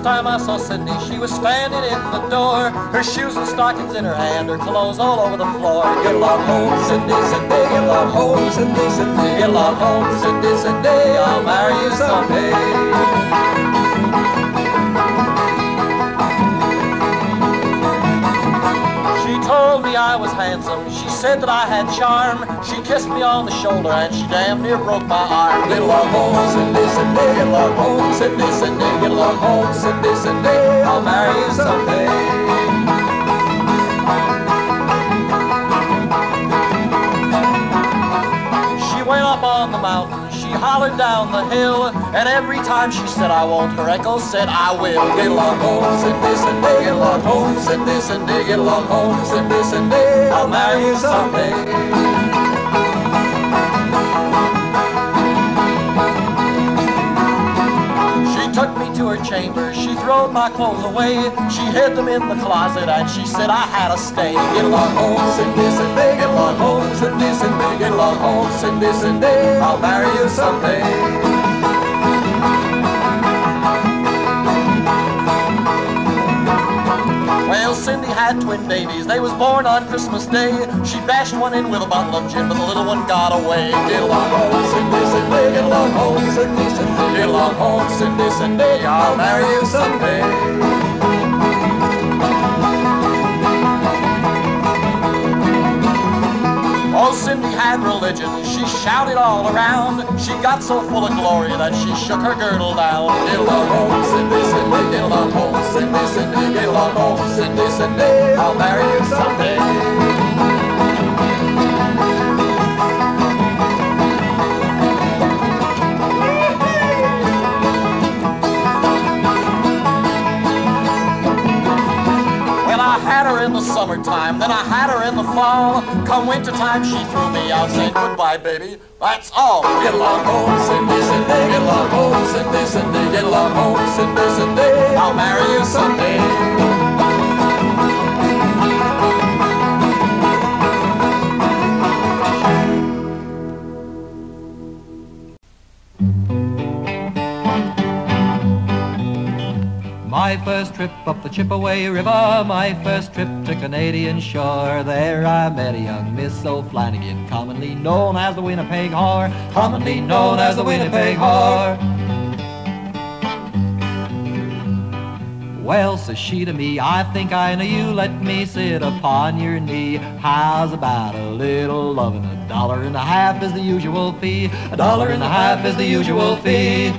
first time I saw Cindy, she was standing in the door. Her shoes and stockings in her hand, her clothes all over the floor. Get along home, Cindy, Cindy, get along home, Cindy, Cindy, get along home, Cindy, Cindy, I'll marry you someday. I was handsome. She said that I had charm. She kissed me on the shoulder and she damn near broke my arm. Get along home, Cindy, Cindy, get along home, Cindy, Cindy, get along home, Cindy, Cindy, I'll marry you someday. Down the hill, and every time she said I won't, her echo said I will. Get along home, sit this and Cindy, get along home, Cindy, Cindy, get along home, sit this and Cindy, I'll marry you someday. Throwed my clothes away, she hid them in the closet, and she said I had to stay. Get along home, Cindy, Cindy, get along home, Cindy, Cindy, get along home, Cindy, Cindy, I'll marry you someday. Had twin babies. They was born on Christmas Day. She bashed one in with a bottle of gin, but the little one got away. Get along home, oh, Cindy, Cindy, get along home, oh, Cindy, Cindy, get along home, oh, Cindy, Cindy, I'll marry you someday. Oh, Cindy had religion. She shouted all around. She got so full of glory that she shook her girdle down. Get along home, Cindy, Cindy, get along home, Cindy, Cindy, get along home, Cindy, Cindy, I'll marry you someday. Summertime, then I in the fall. Come wintertime, she threw me out, saying goodbye, baby. That's all. Get along home, Cindy, Cindy, get along home, Cindy, Cindy, get along home, Cindy, Cindy. I'll marry you someday. My first trip up the Chippewa River, my first trip to Canadian shore. There I met a young Miss O'Flanagan, commonly known as the Winnipeg Whore, commonly known as the Winnipeg Whore. Well, says she to me, I think I know you, let me sit upon your knee. How's about a little loving? A dollar and a half is the usual fee, a dollar and a half is the usual fee.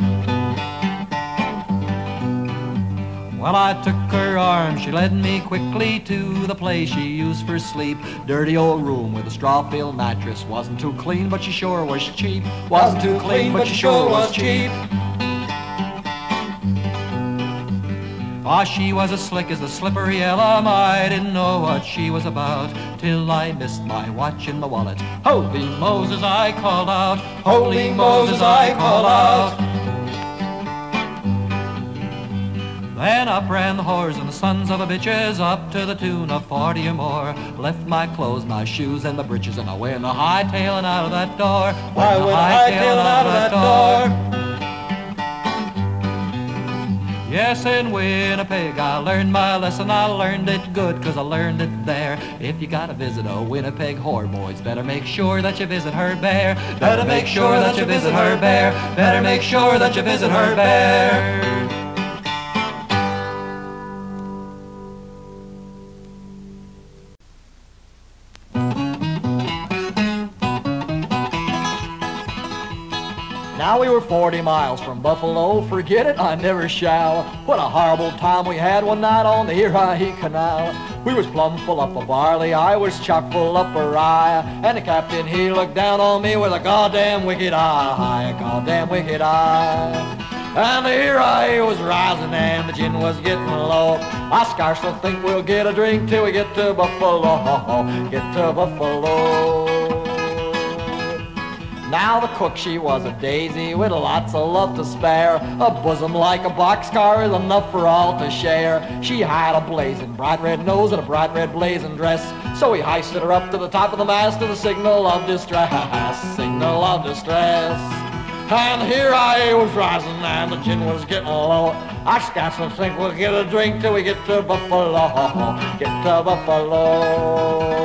Well, I took her arm, she led me quickly to the place she used for sleep. Dirty old room with a straw-filled mattress. Wasn't too clean, but she sure was cheap. Wasn't too clean, but she sure was cheap. Ah, she was as slick as the slippery elm. I didn't know what she was about till I missed my watch in the wallet. Holy Moses, I called out. Holy Moses, I called out. Then up ran the whores and the sons of the bitches up to the tune of forty or more. Left my clothes, my shoes, and my breeches, and I went a hightailing out of that door. I went hightailing out of that door. Yes, in Winnipeg I learned my lesson. I learned it good, cause I learned it there. If you gotta visit a Winnipeg whore, boys, better make sure that you visit her bear. Better make sure that you visit her bear. Better make sure that you visit her bear. Now we were 40 miles from Buffalo, forget it, I never shall. What a horrible time we had one night on the Erie Canal. We was plumb full up of barley, I was chock full up of rye, and the captain he looked down on me with a goddamn wicked eye, a goddamn wicked eye. And the Erie was rising and the gin was getting low. I scarcely think we'll get a drink till we get to Buffalo, get to Buffalo. Now the cook, she was a daisy with lots of love to spare. A bosom like a boxcar is enough for all to share. She had a blazing bright red nose and a bright red blazing dress. So we hoisted her up to the top of the mast to the signal of distress, signal of distress. And here I was rising and the gin was getting low. I scarcely think we'll get a drink till we get to Buffalo. Get to Buffalo.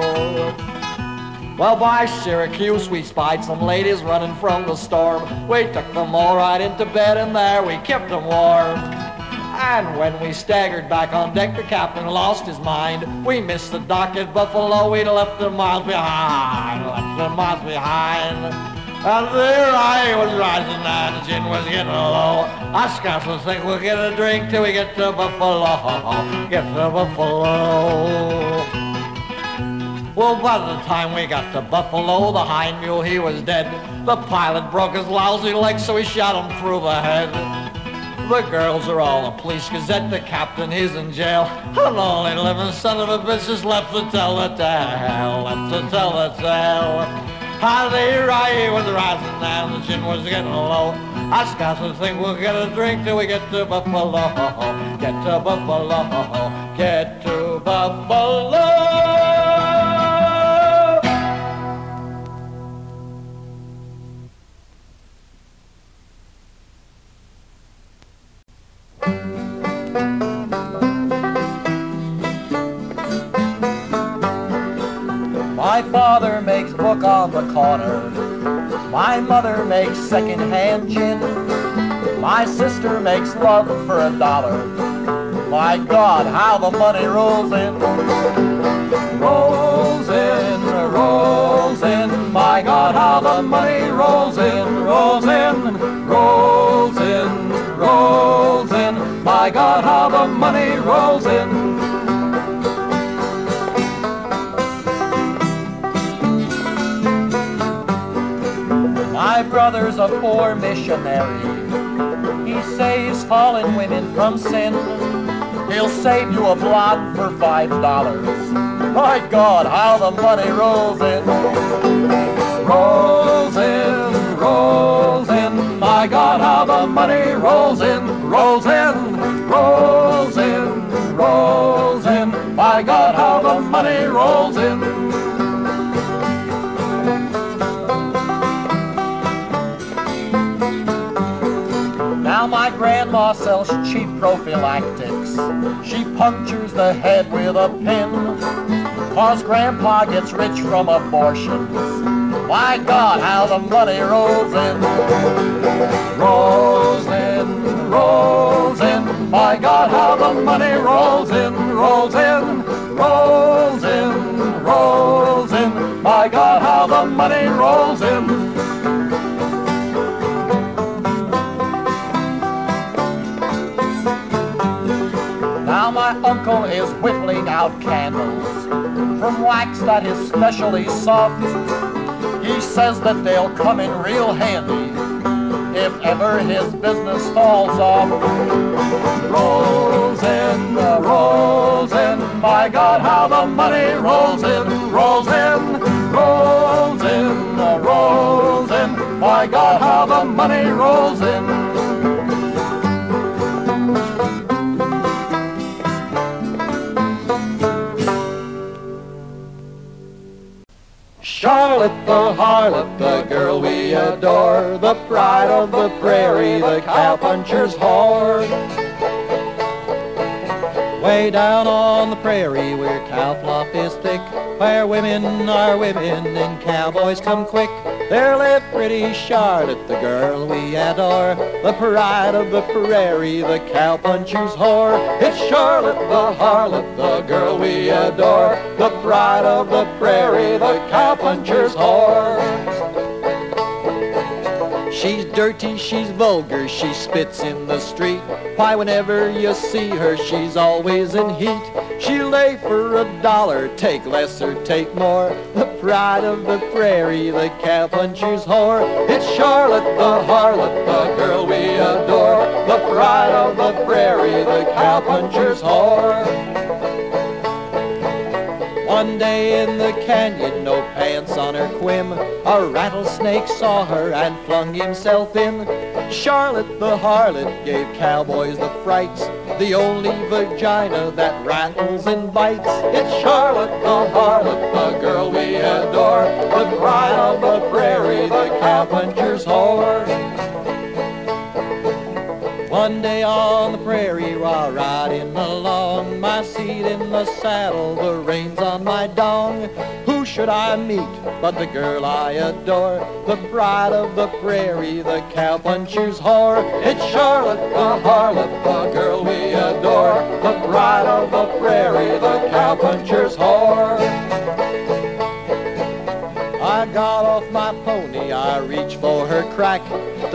Well, by Syracuse, we spied some ladies running from the storm. We took them all right into bed, and there we kept them warm. And when we staggered back on deck, the captain lost his mind. We missed the dock at Buffalo, we left them miles behind, left them miles behind. And there I was rising and the gin was getting low. I scarcely think we'll get a drink till we get to Buffalo, get to Buffalo. Well, by the time we got to Buffalo, the hind mule, he was dead. The pilot broke his lousy leg, so he shot him through the head. The girls are all a police gazette, the captain, he's in jail. An only living son of a bitch is left to tell the tale, left to tell the tale. How the right was rising and the gin was getting low. I scarcely think we'll get a drink till we get to Buffalo. Get to Buffalo, get to Buffalo. Father makes book on the corner. My mother makes second-hand gin. My sister makes love for a dollar. My God, how the money rolls in. Rolls in, rolls in. My God, how the money rolls in, rolls in, rolls in, rolls in. My God, how the money rolls in. My brother's a poor missionary. He saves fallen women from sin. He'll save you a blot for five dollars. My God, how the money rolls in. Rolls in, rolls in. My God, how the money rolls in, rolls in, rolls in, rolls in. My God, how the money rolls in. Grandma sells cheap prophylactics. She punctures the head with a pin. Cause grandpa gets rich from abortions. My God, how the money rolls in. Rolls in, rolls in. My God, how the money rolls in, rolls in, rolls in, rolls in. My God, how the money rolls in. My uncle is whittling out candles from wax that is specially soft. He says that they'll come in real handy if ever his business falls off. Rolls in, rolls in, my God, how the money rolls in, rolls in, rolls in, rolls in, my God, how the money rolls in. Charlotte the harlot, the girl we adore, the pride of the prairie, the cowpuncher's whore. Way down on the prairie where cow flop is thick, where women are women and cowboys come quick. There lived pretty Charlotte, the girl we adore, the pride of the prairie, the cowpuncher's whore. It's Charlotte the harlot, the girl we adore, the pride of the prairie, the cowpuncher's whore. She's dirty, she's vulgar, she spits in the street. Why, whenever you see her, she's always in heat. She'll lay for a dollar, take less or take more. The pride of the prairie, the cowpuncher's whore. It's Charlotte the harlot, the girl we adore. The pride of the prairie, the cowpuncher's whore. One day in the canyon, no pants on her quim, a rattlesnake saw her and flung himself in. Charlotte the harlot gave cowboys the frights, the only vagina that rattles and bites. It's Charlotte the harlot, the girl we adore. The bride of the prairie, the cowpuncher's whore. One day on the prairie while riding along, my seat in the saddle, the reins on my dong. Should I meet but the girl I adore? The bride of the prairie, the cowpuncher's whore. It's Charlotte the harlot, the girl we adore. The bride of the prairie, the cowpuncher's whore. I got off my pony, I reached for her crack.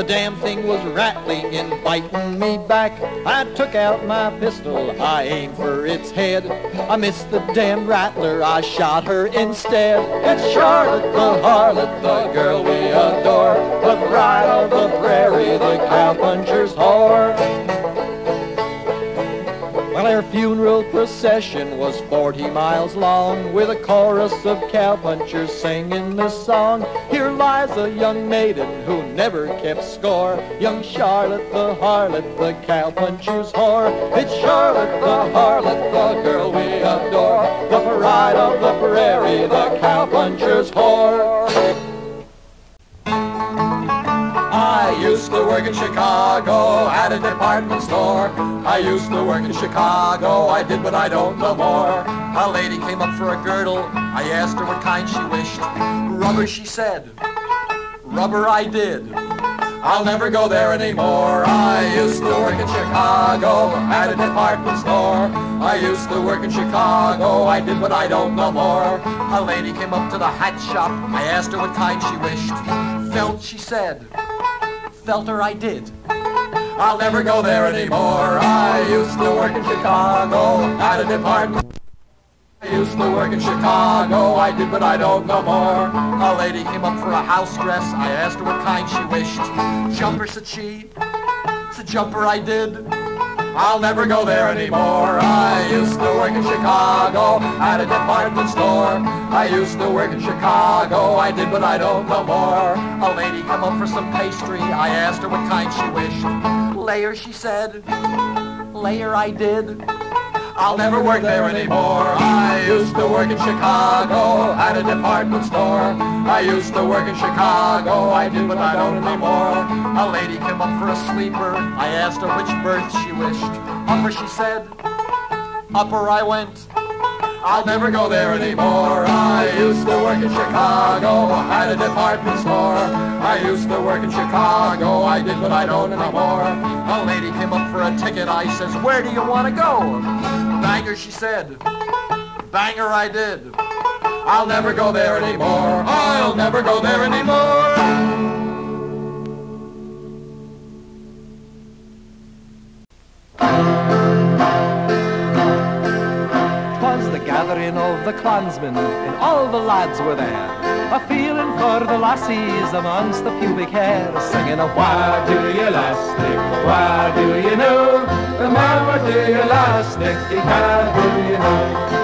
The damn thing was rattling and biting me back. I took out my pistol, I aimed for its head. I missed the damn rattler, I shot her instead. It's Charlotte the harlot, the girl we adore. The bride of the prairie, the cowpuncher's whore. Well, their funeral procession was 40 miles long with a chorus of cowpunchers singing this song. Here lies a young maiden who never kept score. Young Charlotte the harlot, the cowpuncher's whore. It's Charlotte the harlot, the girl we adore. The pride of the prairie, the cowpuncher's whore. To work in Chicago at a department store. I used to work in Chicago, I did but I don't no more. A lady came up for a girdle, I asked her what kind she wished. Rubber, she said. Rubber I did. I'll never go there anymore. I used to work in Chicago at a department store. I used to work in Chicago, I did but I don't no more. A lady came up to the hat shop, I asked her what kind she wished. Felt, she said felter I did. I'll never go there anymore. I used to work in Chicago at a department. I used to work in Chicago, I did, but I don't no more. A lady came up for a house dress, I asked her what kind she wished. Jumper, said she. It's a jumper I did. I'll never go there anymore. I used to work in Chicago at a department store. I used to work in Chicago, I did, but I don't no more. A lady come up for some pastry, I asked her what kind she wished. Layer, she said. Layer, I did. I'll never work there anymore. I used to work in Chicago at a department store. I used to work in Chicago, I do, but I don't anymore. A lady came up for a sleeper. I asked her which berth she wished. Upper, she said. Upper I went. I'll never go there anymore. I used to work in Chicago at a department store. I used to work in Chicago, I did, but I don't anymore. A lady came up for a ticket. I says, where do you want to go? Bangor, she said. Banger, I did. I'll never go there anymore. I'll never go there anymore. Twas the gathering of the clansmen, and all the lads were there. A feeling for the lassies amongst the pubic hair, singing a why do you last Why do you know? The mama do you last Nicky can do you know?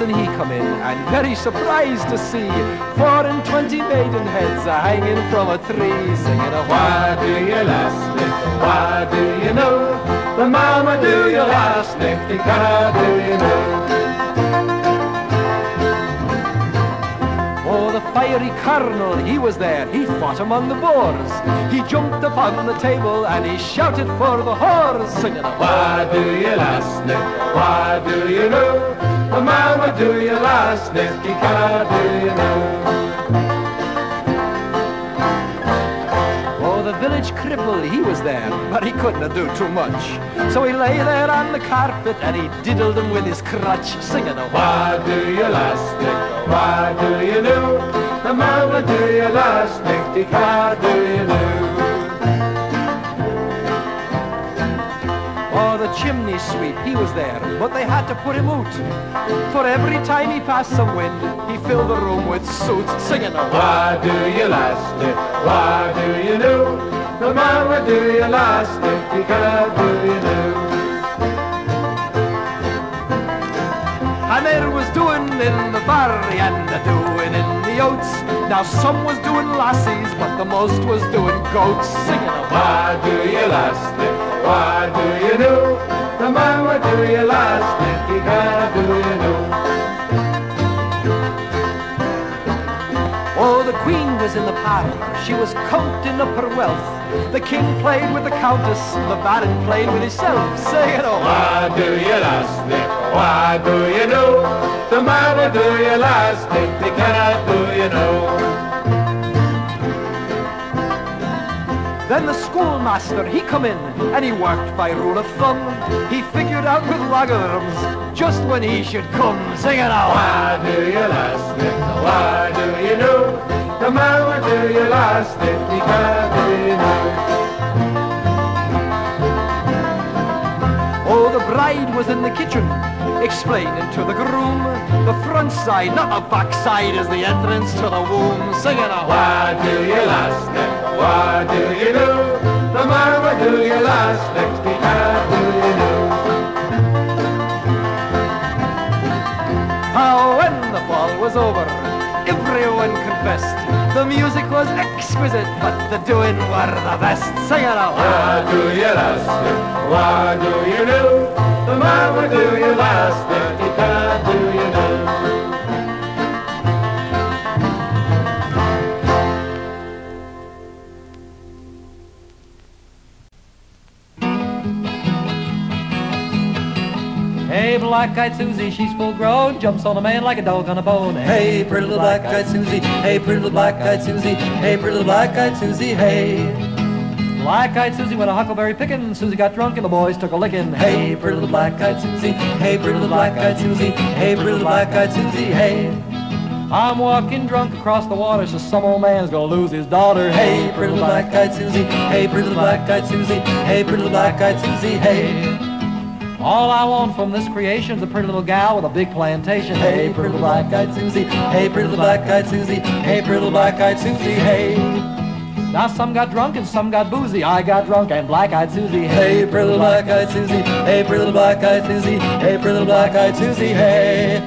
Parson he come in and very surprised to see four and twenty maiden heads a hanging from a tree singing a why do you last Nick? Why do you know? The mama do you last Nicky can do you know? Oh, the fiery colonel, he was there, he fought among the Boers. He jumped upon the table and he shouted for the whores, singing, Why do you last Nick? Why do you know? The mama do you last Nick? He do you know? Oh, the village cripple, he was there, but he couldn't do too much. So he lay there on the carpet and he diddled him with his crutch, singing, Why do you last Nick? Why do you know? The mama do you last Nick? The car do you know? Chimney sweep, he was there, but they had to put him out. For every time he passed some wind, he filled the room with suits, singing, Why do you last it? Why do you know? The mama do you last it? The do you know? And there was doing in the barry and the doing in the oats. Now some was doing lassies, but the most was doing goats, singing, Why do you last it? Why do you know? The mama do you last it? The do you know? Oh, the queen was in the high. She was counting up her wealth. The king played with the countess, the baron played with himself. Say it all. Why do you last it? Why do you know? The matter do you last it? The cannot do you know? Then the schoolmaster, he come in, and he worked by rule of thumb. He figured out with logarithms just when he should come. Sing it out. Why do you last it? Why do you know? No matter do you last it? The cannot do you know? Oh, the bride was in the kitchen, explaining to the groom. The front side, not the back side, is the entrance to the womb. Sing it out. Why do you last it? Why do you know? No matter do you last it? The cannot do you know? How when the ball was over, everyone confessed the music was exquisite, but the doing were the best. Sing it out. Why do you last? Why do you know? No matter do you last? The cannot do you know? Hey, black-eyed Susie, she's full grown, jumps on a man like a dog on a bone. Hey, pretty little black-eyed Susie. Hey, pretty little black-eyed Susie. Hey, pretty little black-eyed Susie. Hey. Black-eyed Susie went a huckleberry picking. Susie got drunk and the boys took a licking. Hey, pretty little black-eyed Susie. Hey, pretty little black-eyed Susie. Hey, pretty little black-eyed Susie. Hey. I'm walking drunk across the water, so some old man's gonna lose his daughter. Hey, pretty little black-eyed Susie. Hey, pretty little black-eyed Susie. Hey, pretty little black-eyed Susie. Hey. All I want from this creation's a pretty little gal with a big plantation. Hey, pretty little black-eyed Susie. Hey, pretty little black-eyed Susie. Hey, pretty little black-eyed Susie. Hey. Now some got drunk and some got boozy. I got drunk and black-eyed Susie. Hey, pretty little black-eyed Susie. Hey, pretty little black-eyed Susie. Hey, pretty little black-eyed Susie. Hey.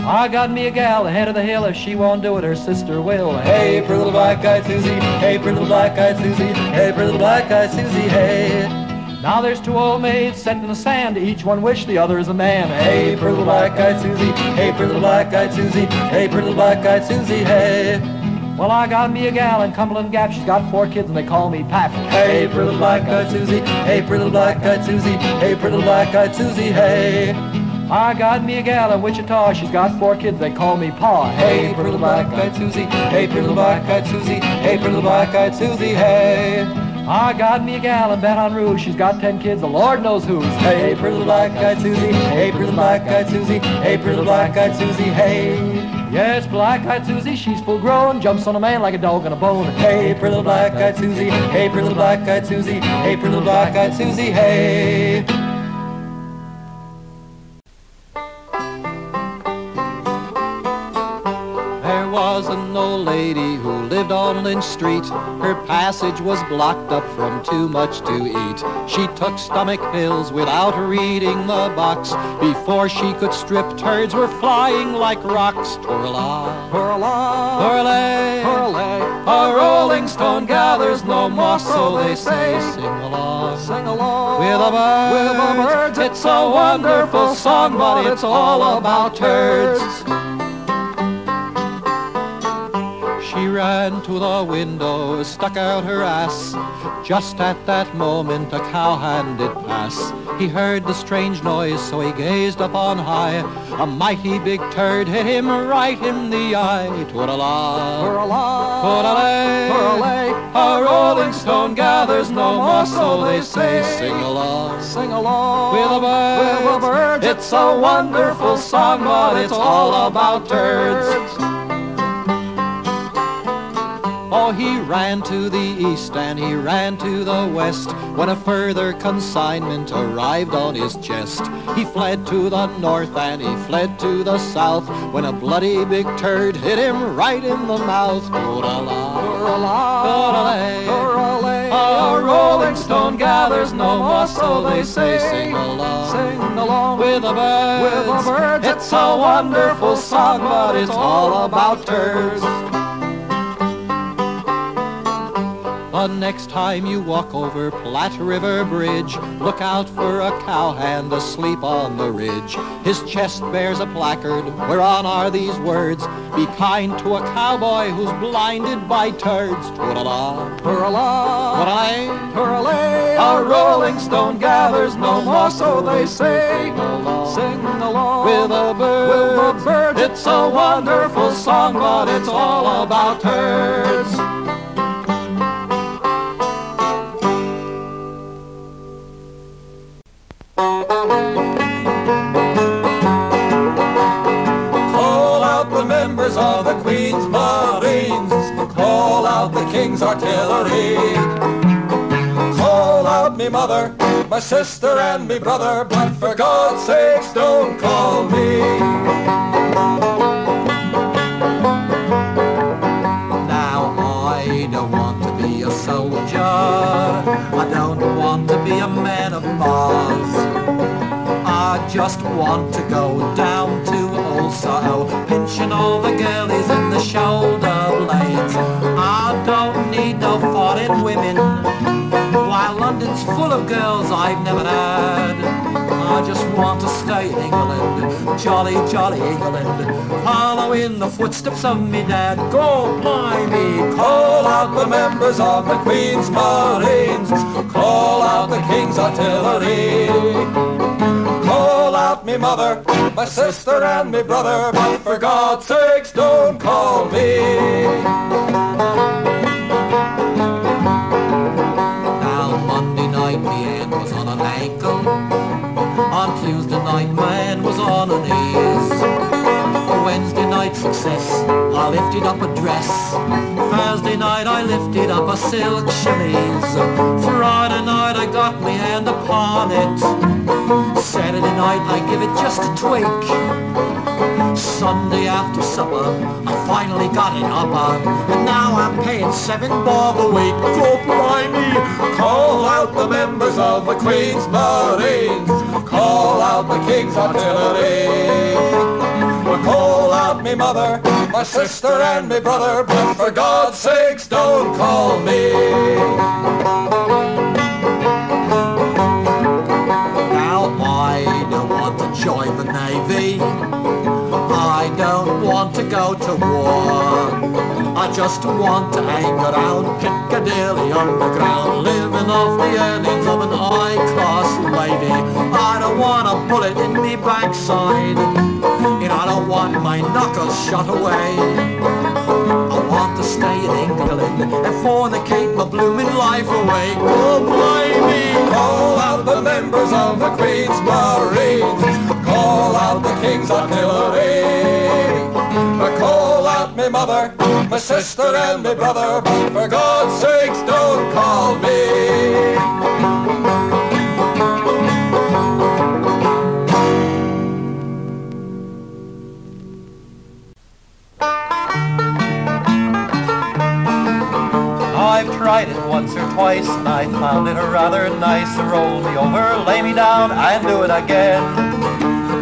I got me a gal ahead of the hill. If she won't do it, her sister will. Hey, pretty little black-eyed Susie. Hey, pretty little black-eyed Susie. Hey, pretty little black-eyed Susie. Hey. Now there's two old maids set in the sand. Each one wish the other is a man. Hey, pretty black-eyed Susie. Hey, pretty black-eyed Susie. Hey, pretty black-eyed Susie. Hey. Well, I got me a gal in Cumberland Gap. She's got four kids and they call me Pap. Hey, pretty black-eyed Susie. Hey, pretty black-eyed Susie. Hey, pretty black-eyed Susie. Hey. I got me a gal in Wichita. She's got four kids. They call me Pa. Hey, pretty black-eyed Susie. Hey, pretty black-eyed Susie. Hey, pretty black-eyed Susie. Hey. I got me a gal in Baton Rouge. She's got ten kids. The Lord knows who's. Hey, pretty little black-eyed Susie. Hey, pretty black-eyed Susie. Hey, pretty black-eyed Susie. Hey. Yes, black-eyed Susie. She's full grown. Jumps on a man like a dog on a bone. Hey, pretty black-eyed Susie. Hey, pretty little black-eyed Susie. Hey, pretty little black-eyed Susie. Hey. An old lady who lived on Lynch Street. Her passage was blocked up from too much to eat. She took stomach pills without reading the box. Before she could strip, turds were flying like rocks. Twirla, twirla, twirlay, twirlay. A rolling stone gathers no moss, so they say. Sing along, sing along with the birds. With the birds. It's a wonderful song, but it's all about turds. She ran to the window, stuck out her ass. Just at that moment a cowhand did pass. He heard the strange noise, so he gazed up on high. A mighty big turd hit him right in the eye. Twirla, twirla, twirlay, twirlay. A rolling stone gathers no moss, so they say. Sing along, sing along with the birds. With the birds. It's a wonderful song, but it's all about turds. Oh, he ran to the east and he ran to the west. When a further consignment arrived on his chest, he fled to the north and he fled to the south. When a bloody big turd hit him right in the mouth. Toodaloo, A rolling stone gathers no moss, so they say. Sing along, sing along with the birds. With the birds. It's a wonderful song, but it's all about turds. The The next time you walk over Platte River Bridge, look out for a cowhand asleep on the ridge. His chest bears a placard whereon are these words, Be kind to a cowboy who's blinded by turds. Twirla, twirla, twirla, twirla. A rolling stone gathers no more, so they say. Sing along with a bird. With a bird. It's a wonderful song, but it's all about turds. Queen's Marines. Call out the King's artillery. Call out me mother, my sister and me brother, but for God's sakes don't call me. Now I don't want to be a soldier. I don't want to be a man of Mars. I just want to go down to also pinching all the girlies in the shoulder blades. I don't need no foreign women. While London's full of girls I've never had. I just want to stay in England, jolly, jolly England, following the footsteps of me dad. Go blimey, Call out the members of the Queen's Marines. Call out the King's artillery. Out me mother, my sister and me brother, but for God's sakes don't call me. Now Monday night me hand was on an ankle. On Tuesday night man was on an knees. Wednesday night success, I lifted up a dress. Thursday night I lifted up a silk chemise. Friday night I got me hand upon it. Night I give it just a tweak. Sunday after supper, I finally got it up on, and now I'm paying seven bob a week. Go blimey! Call out the members of the Queen's Marines. Call out the King's artillery. Call out me mother, my sister and me brother, but for God's sakes don't call me. Navy. I don't want to go to war. I just want to hang around Piccadilly underground, living off the earnings of an high-class lady. I don't want a bullet in me backside, and I don't want my knuckles shot away. I want to stay in England and fornicate my blooming life away. Oh, blimey! Call out the members of the Queen's Marines. Call out the King's artillery. Call out me mother, my sister and me brother, but for God's sakes don't call me. I've tried it once or twice and I found it rather nice. Roll me over, lay me down, and do it again.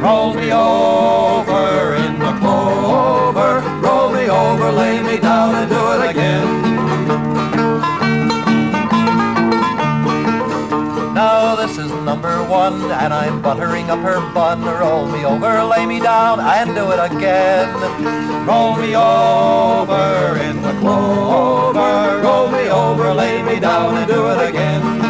Roll me over in the clover. Roll me over, lay me down, and do it again. Now this is number one, and I'm buttering up her bun. Roll me over, lay me down, and do it again. Roll me over in the clover. Roll me over, lay me down, and do it again.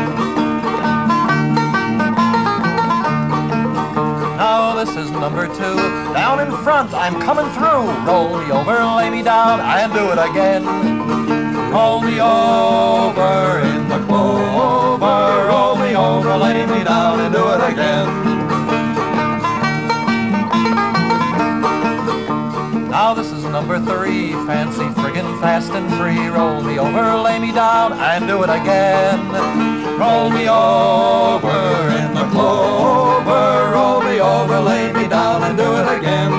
Number two. Down in front, I'm coming through. Roll me over, lay me down, and do it again. Roll me over in the clover. Roll me over, lay me down, and do it again. Number three. Fancy friggin' fast and free. Roll me over, lay me down, and do it again. Roll me over in the clover. Roll me over, lay me down, and do it again.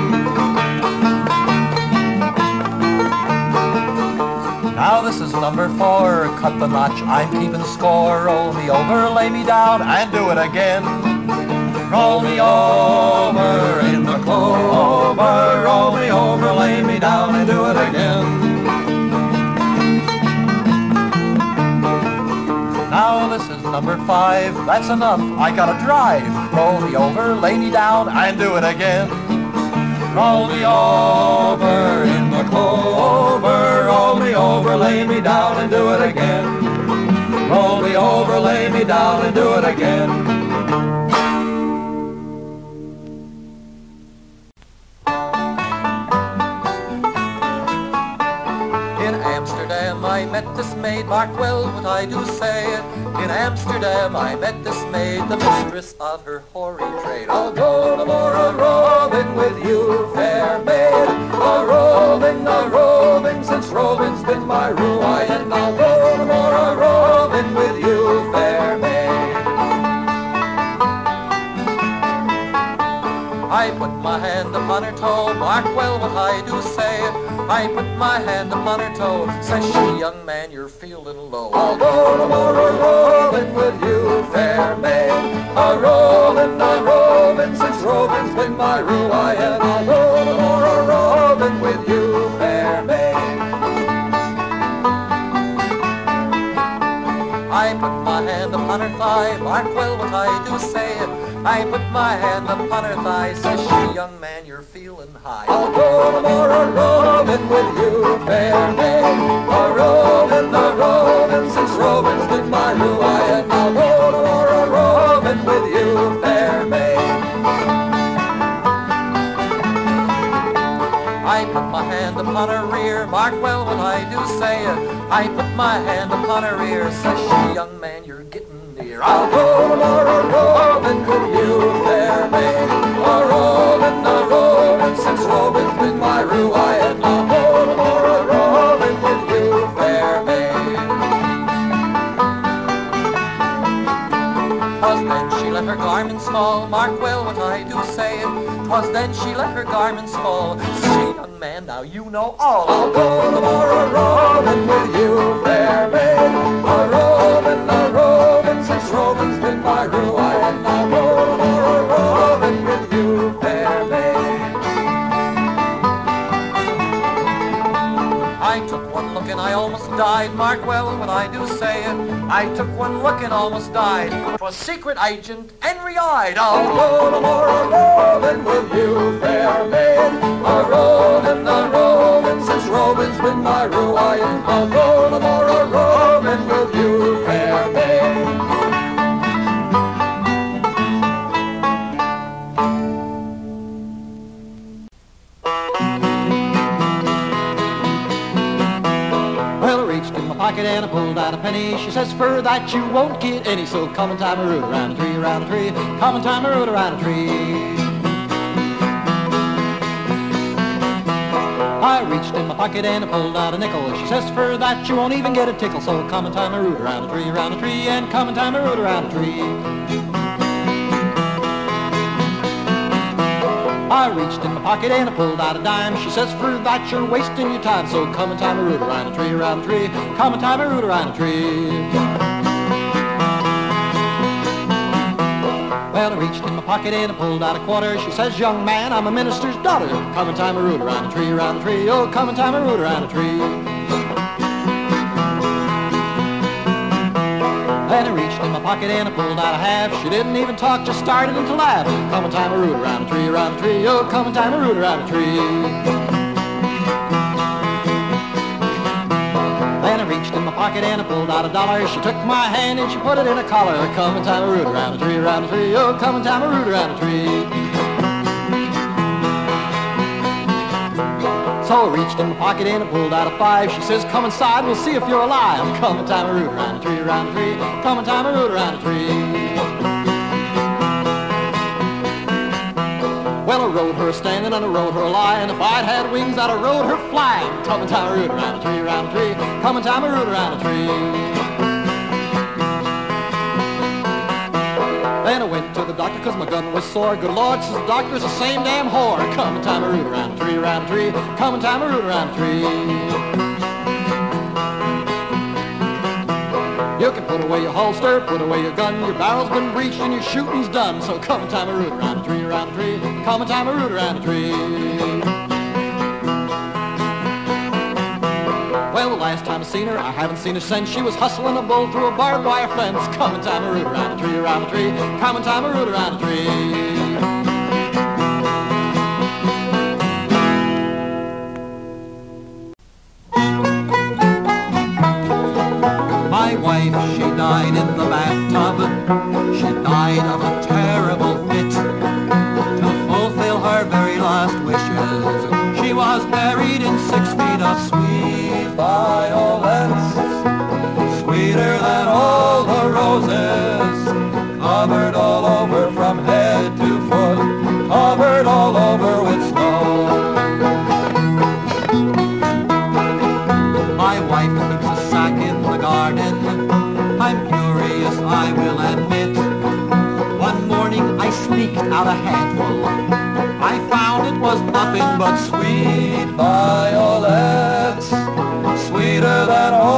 Now this is number four. Cut the notch, I'm keeping score. Roll me over, lay me down, and do it again. Roll me over in the clover. Roll me over, lay me down, and do it again. Now this is number five. That's enough, I gotta drive. Roll me over, lay me down, and do it again. Roll me over in the clover, roll me over, lay me down, and do it again. Roll me over, lay me down, and do it again. This maid, mark well what I do say. In Amsterdam I met this maid, the mistress of her hoary trade. I'll go no more a-roving with you, fair maid. A-roving, a-roving, since roving's been my ruin. And I'll go no more a-roving with you, I put my hand upon her toe, mark well what I do say. I put my hand upon her toe. Says she, young man, you're feeling low. I'll go tomorrow rolling with you, fair maid. A rolling, a rolling, since roving's been my ruin. I'll go tomorrow rolling with you, fair maid. I put my hand upon her thigh, mark well what I do say. I put my hand upon her thigh, says she, young man, you're feeling high. I'll go tomorrow roving with you, fair maid. A roving, a roving, since roving's been my ruin. I'll go tomorrow roving with you, fair maid. I put my hand upon her rear, mark well what I do say. It. I put my hand upon her ear, says she, young man, you're getting near. I'll go tomorrow her garments fall, mark well what I do say. Twas then she let her garments fall. She, young man, now you know all. I'll go tomorrow roving with you, fair maid. I took one look and almost died. 'Twas secret agent Henry Hyde. I'll go tomorrow roving with you, fair maid. A roving, a roving, since roving's been my ruin. I'll go tomorrow roving with you, fair maid. Pocket and I pulled out a penny. She says, for that you won't get any. So come and tie me root around a tree, around a tree. Come and tie me root around a tree. I reached in my pocket and I pulled out a nickel. She says, for that you won't even get a tickle. So come and tie me root around a tree, around a tree. And come and tie me root around a tree. I reached in my pocket and I pulled out a dime. She says, for that you're wasting your time. So come and tie me root around a tree, around a tree. Come and tie me root around a tree. Well, I reached in my pocket and I pulled out a quarter. She says, young man, I'm a minister's daughter. Come and tie me root around a tree, around a tree. Oh, come and tie me root around a tree. Pocket and I pulled out a half. She didn't even talk, just started to laugh. Come and tie me root around a tree, around a tree. Oh, come and tie me root around a tree. Then I reached in my pocket and I pulled out a dollar. She took my hand and she put it in a collar. Come and tie me root around a tree, around a tree. Oh, come and tie me root around a tree. So I reached in my pocket and I pulled out a five. She says, come inside, we'll see if you're alive. Come and tie me root around a tree, around a tree. Come and tie me root around a tree. Well, I rode her standing and I rode her lying. If I'd had wings, I'd have rode her flying. Come and tie me root around a tree, around a tree. Come and tie me root around a tree. To the doctor cause my gun was sore. Good Lord, says the doctor, it's the same damn whore. Come and tie me root around a tree, around a tree. Come and tie me root around a tree. You can put away your holster, put away your gun. Your barrel's been breached and your shooting's done. So come and tie me root around a tree, around a tree. Come and tie me root around a tree. Last time I seen her, I haven't seen her since she was hustling a bull through a barbed wire fence. Come and time a root around a tree, around a tree. Come and time a root around a tree. But sweet violets. Sweeter than all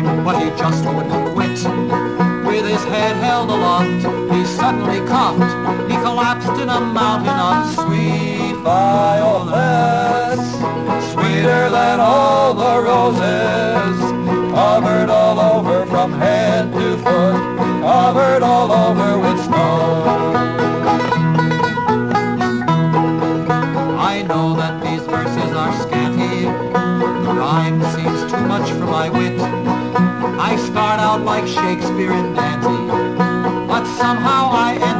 hard, but he just wouldn't quit. With his head held aloft, he suddenly coughed. He collapsed in a mountain of sweet violets. Sweeter than all the roses, covered all over from head to foot, covered all over with like Shakespeare and Dante, but somehow I end